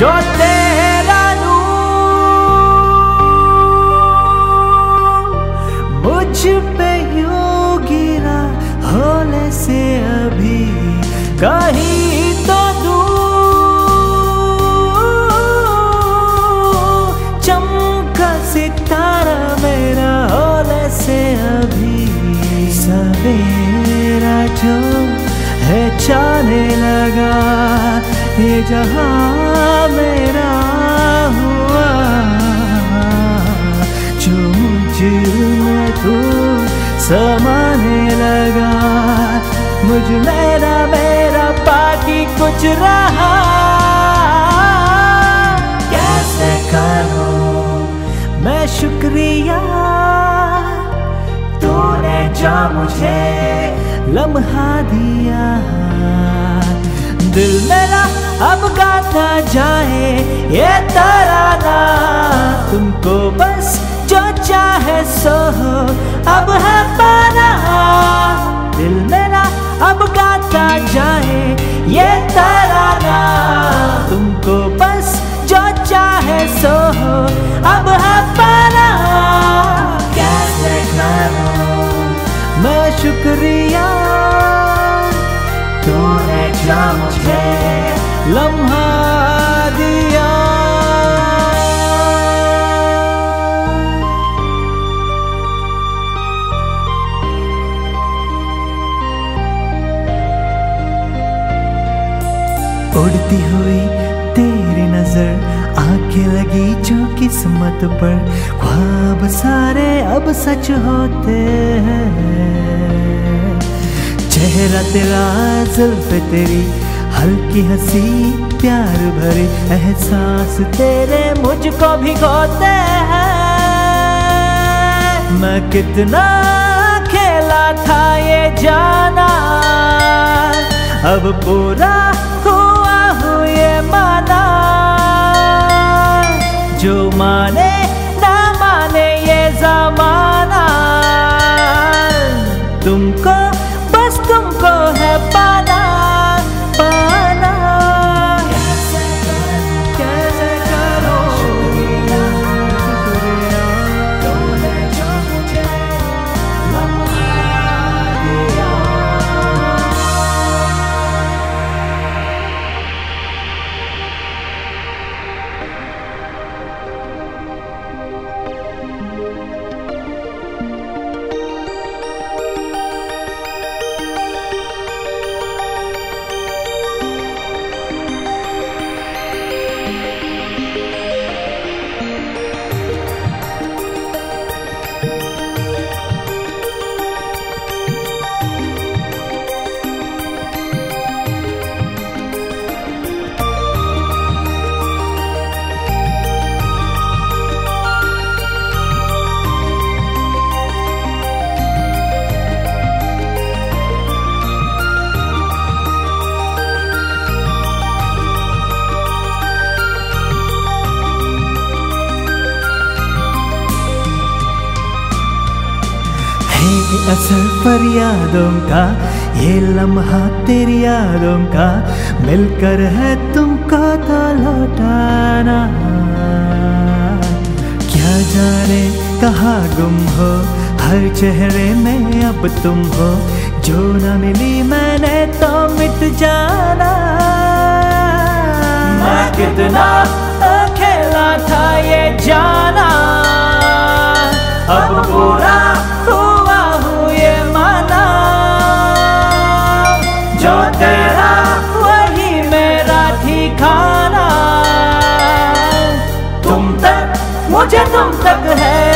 जो तेरा मुझ पे यू गिरा होले से अभी कहीं तो चमका सितारा मेरा होले से अभी सवेरा जो है, चाने लगा। ये जहाँ मेरा हुआ। जो मुझमें तू समाने लगा। मुझ मेरा मेरा बाकी कुछ रहा। कैसे करूँ? मैं शुक्रिया। तूने जा मुझे लम्हा दिया। अब गाता जाए ये तराना तुमको बस जो चाहे सो। अब है उड़ती हुई तेरी नज़र आके लगी जो किस्मत पर। ख्वाब सारे अब सच होते हैं। चेहरा तेरा जुल्फ तेरी, हल्की हँसी प्यार भरे, एहसास तेरे मुझको भिगोते हैं। मैं कितना खेला था ये जाना, अब पूरा यादों का, ये लम्हा तेरी यादों का, मिलकर है तुमको तो लौटाना। क्या जाने कहा गुम हो, हर चेहरे में अब तुम हो, जो न मिली मैंने तो मिट जाना। मैं कितना खेला था ये जाना। मुझे तुम तक है।